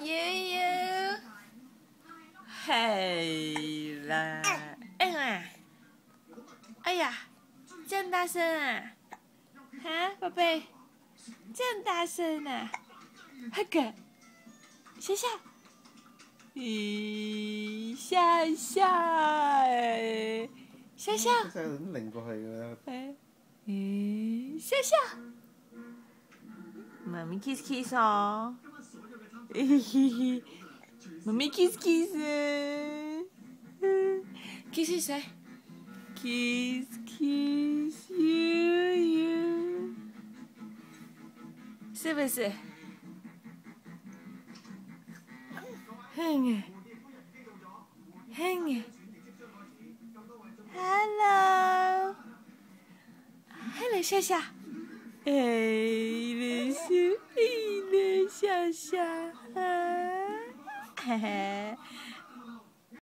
悠悠，嘿啦，嗯啊，哎呀，这样大声啊？哈，宝贝，这样大声啊？那个，笑笑，咦，笑笑，笑笑，笑笑。マミキスキス哦。えへへへ。マミキスキス。キスしたい。キスキスユーユー。すヘす。変ヘ。変へ。了笑，哎了笑笑，啊，嘿嘿，